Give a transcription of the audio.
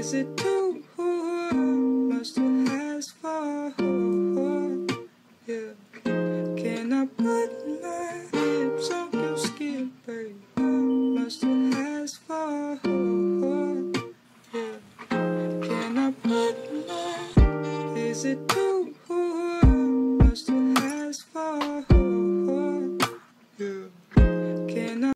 Is it too much to ask for? Yeah. Can I put my lips on your skin, baby? Much to ask for? Yeah. Can I put my? Is it too